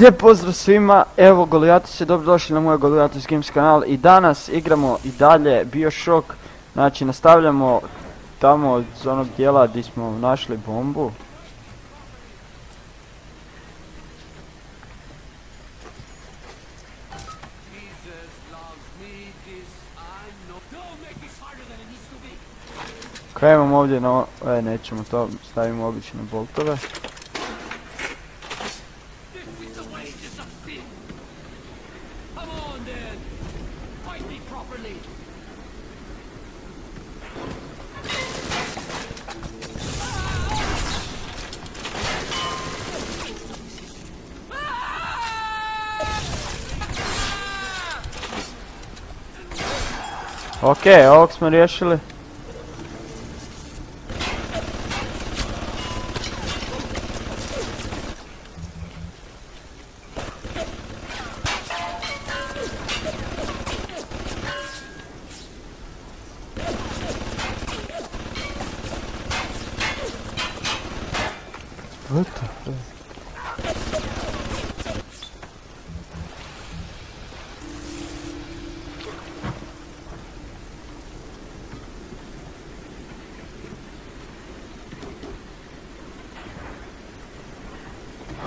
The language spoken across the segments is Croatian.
Lijep pozdrav svima, evo Goliatis je dobrodošli na moj Goliatis Games kanal i danas igramo i dalje Bioshock, znači nastavljamo tamo od onog dijela gdje smo našli bombu. Krenemo ovdje na, e nećemo to, stavimo obične boltove. Ok, ovog smo riješili.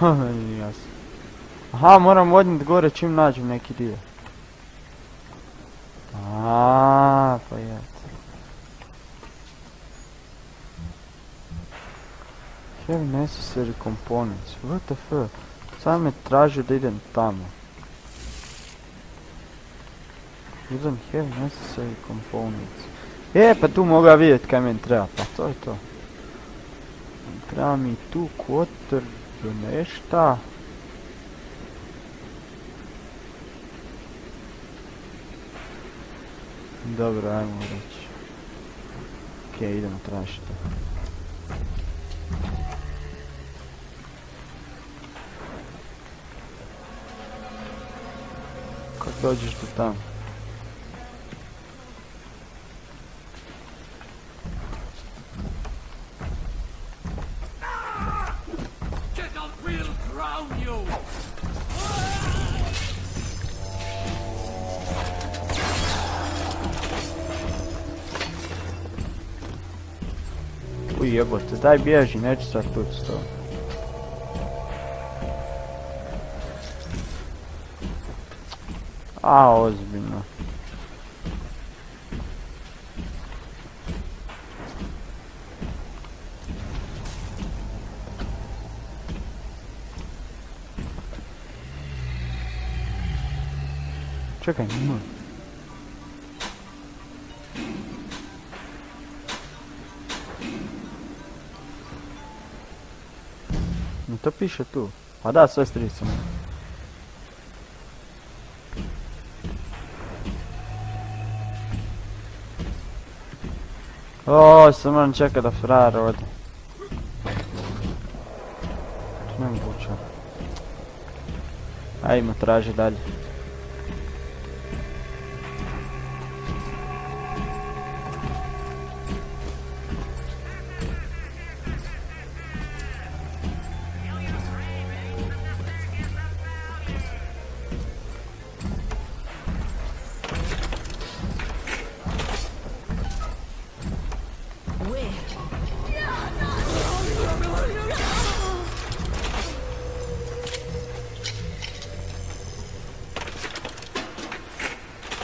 jasno. Aha, moram odnijeti gore čim nađem neki dio. Aaaa, pa je. Have necessary components. What the fuck? Sad me traži da idem tamo. Don't have necessary components. E, pa tu mogu ja vidjet kaj meni treba, pa to je to. Treba mi tu quarter do nešta. Dobro, ajmo reći. Okej, idemo tražiti. Kako dođeš do tamo? Uj jebote, daj bježi, neću sad tu s tobom. A, ozbiljno. Čekaj, to piše tu. Pa da, sve stricamo. O, sad moram čekat da frajer ode. Nema buča. Ajmo, traži dalje.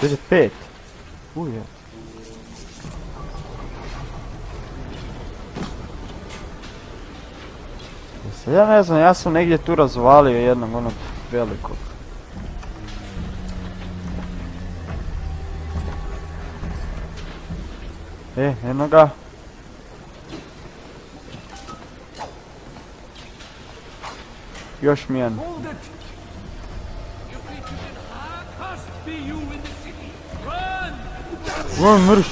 Već je pet. Uje. Sad ja ne znam, ja sam negdje tu razvalio jednog onog velikog. E, eno ga. Još mi. Run. Mrš.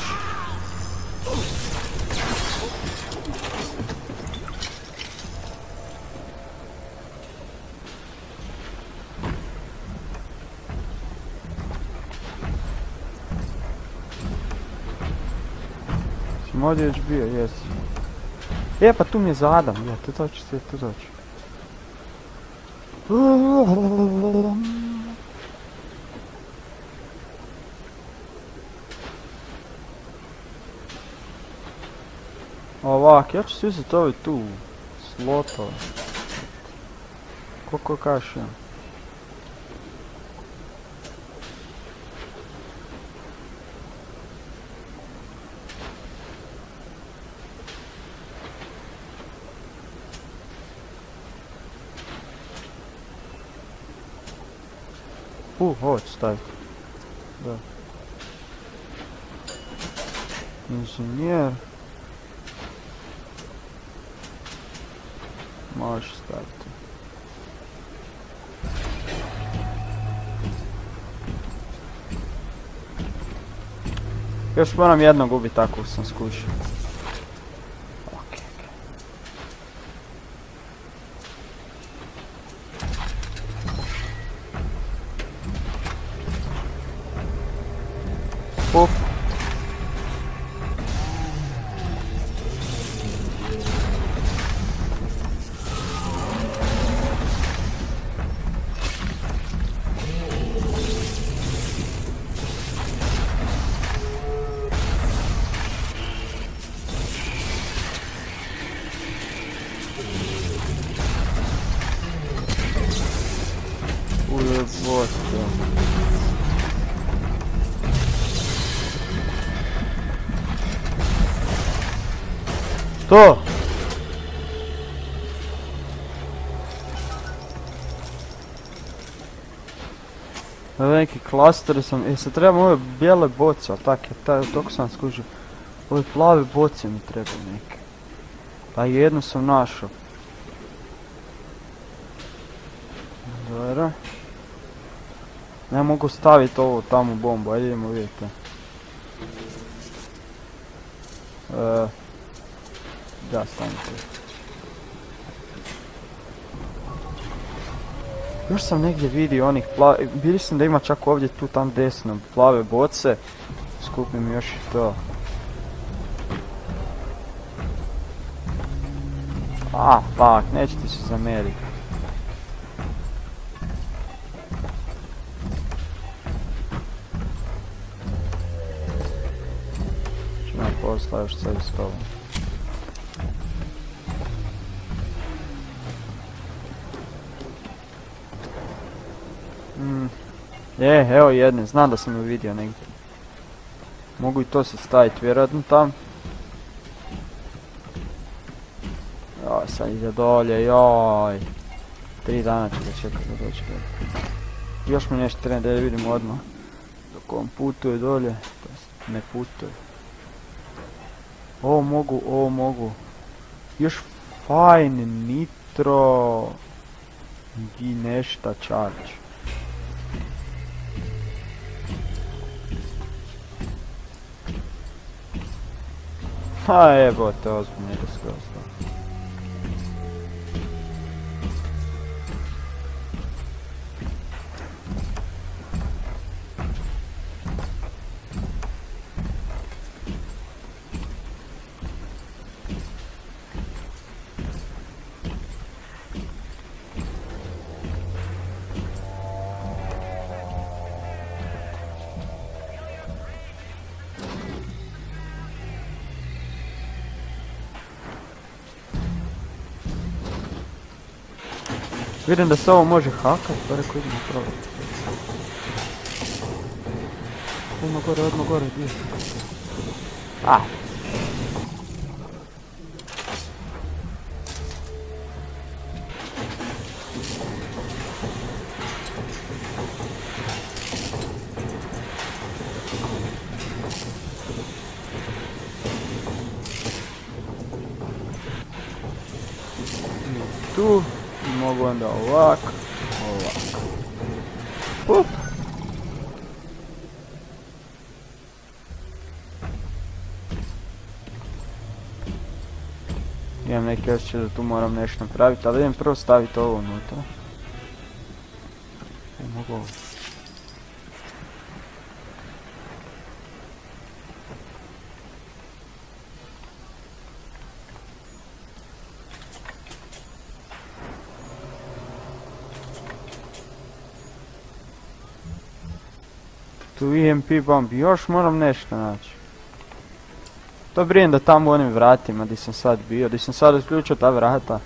Sam ovdje već bio, jesi. E, pa tu mi je zadam, je, tu doći, tu doći. Ću si uzeti ovaj tu slotove. Koliko kažeš imam? U, ovo ću staviti. Da. Inženjer. Možeš staviti. Još moram jednog ubiti ako sam skušao. Up. Što? Neki klasteri sam, e sad trebam ove bijele boce, ali tak je, toko sam skužio. Ove plave boce mi trebaju neke. Pa jednu sam našao. Dobro. Ne mogu staviti ovo tamo bombu, ajde idemo vidjeti. E, da, stavite. Još sam negdje vidio onih plave, vidio sam da ima čak ovdje tu tam desno plave boce. Skupim još i to. A, fuck, neće ti se zamjeriti. Ću nam posla još sebi s tobom. Mm. Je, evo jedne, znam da sam ju vidio negdje. Mogu i to se staviti vjerojatno tam. Joj, sad ide dolje, joj. Tri dana ću ga čekati da doći. Još mi nešto treba da je vidim odmah. Dok on putuje dolje, to ne putuje. Ovo mogu, ovo mogu. Još fajn nitro i nešta charge. Ha jebote, ozbiljno ide skroz Vidim da se ovo može hakat, pa rekao idemo probati. Odmah gore, odmah gore, gdje? A. Tu. Onda ovak, ovak. Up. Imam neki osjećaj da tu moram nešto napraviti, ali idem prvo staviti ovo unutra. Ne mogu ovo. Tu EMP bomb, još moram nešto naći. To brinem da tamo u onim vratima di sam sad bio, di sam sad isključio ta vrata.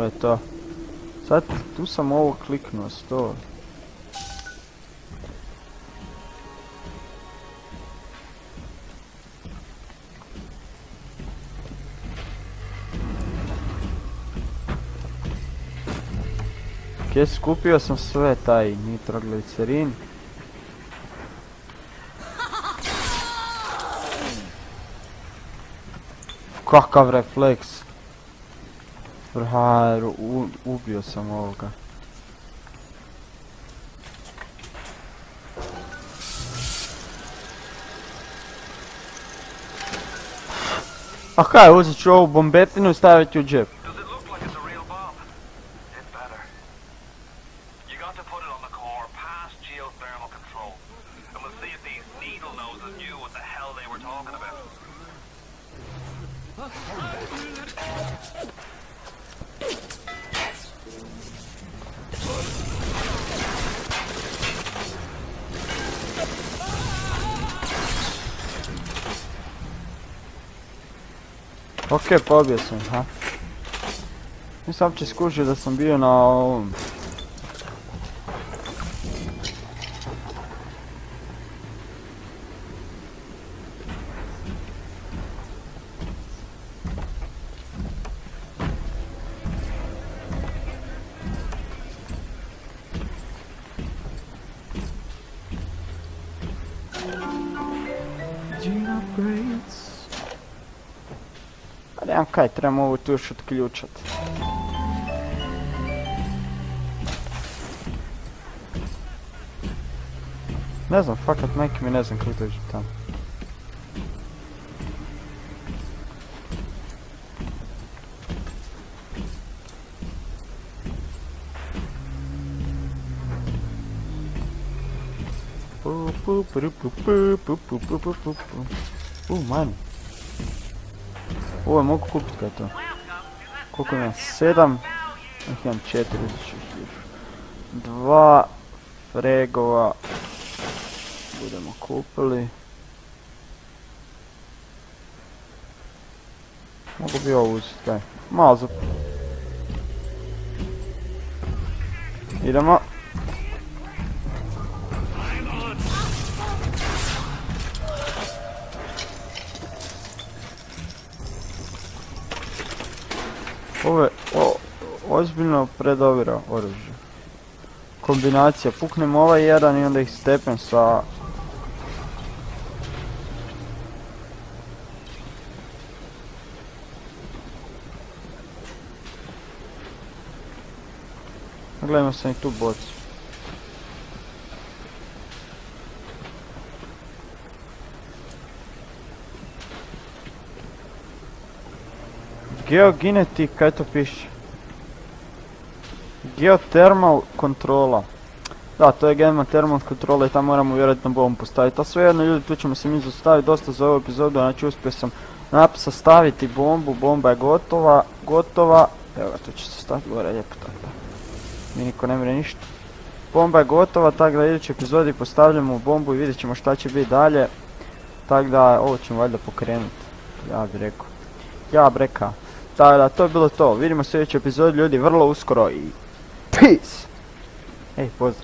To je to. Sad tu sam ovo kliknuo, sto. Ok, skupio sam sve taj nitroglicerin. Kakav refleks. Brhar, u- ubio sam ovoga. A kaj, uzet ću ovu bombetinu i staviti u džep. Ok, pobio sam, ha. Nisam uopće skužio da sam bio na ovom. Kaj, trebam ovu tu još otključat. Ne znam, fakat neki mi ne znam kako dođe tamo. Pu, pu, pu, pu, pu, pu, pu, pu, pu, pu, pu. U, mani. Ovo mogu kupiti kaj to. Koliko imam? Sedam. Ih, imam četiri. Dva fregova. Budemo kupili. Mogu bi ovo uzeti, kaj? Malo za... Idemo. Ovo je ozbiljno predobro oružje. Kombinacija, puknemo ovaj jedan i onda ih stepem sa... Gledajmo sam i tu bocu. Geogenetik, kaj to piše? Geothermal kontrola. Da, to je geothermal kontrola i tamo moramo vjerojatno bombu postaviti. A svejedno ljudi, tu ćemo se mi zaustaviti dosta za ovu epizodu, znači uspio sam napisa staviti bombu, bomba je gotova, gotova. Evo ga, tu će se staviti gore, lijepo tako da. Mi niko ne mre ništa. Bomba je gotova, tako da idućoj epizodi postavljamo bombu i vidjet ćemo šta će biti dalje. Tako da, ovo ćemo valjda pokrenuti. Ja bi rekao. Ja rekao. Tako da, to je bilo to. Vidimo se u sljedećoj ljudi vrlo uskoro i... Peace! Ej, pozdrav.